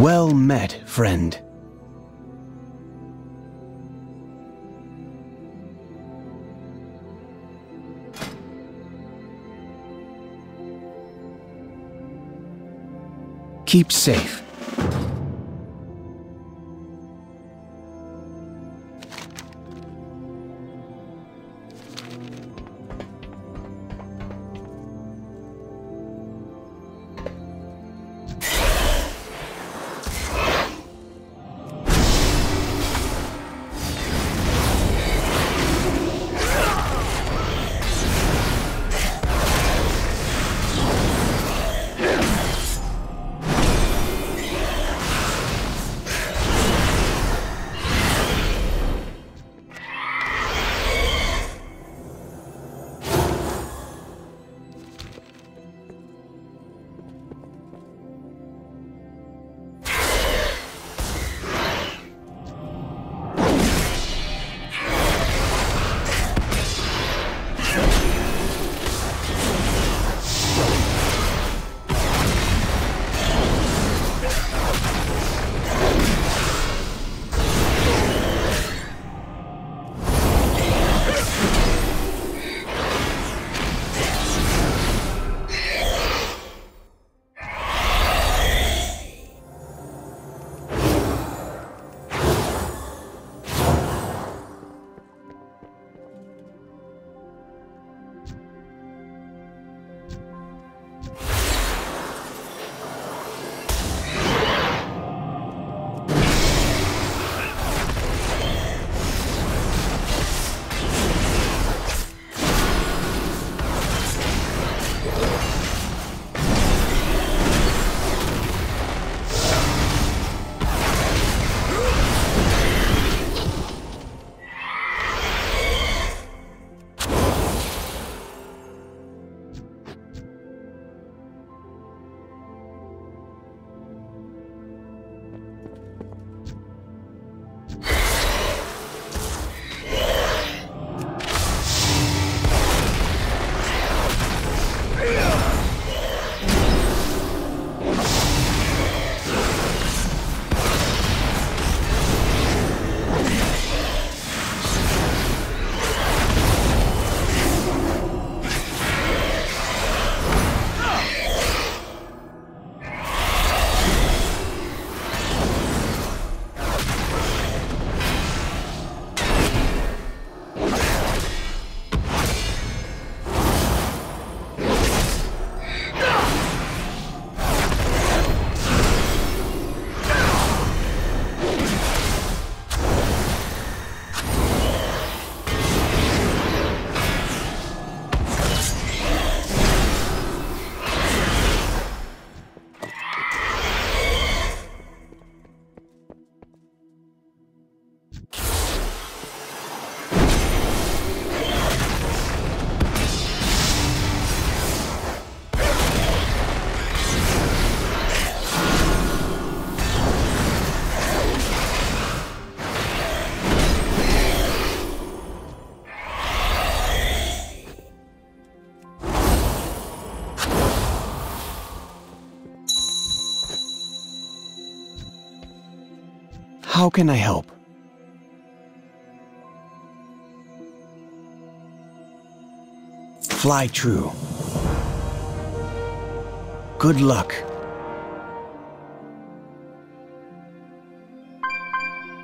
Well met, friend. Keep safe. How can I help? Fly true. Good luck.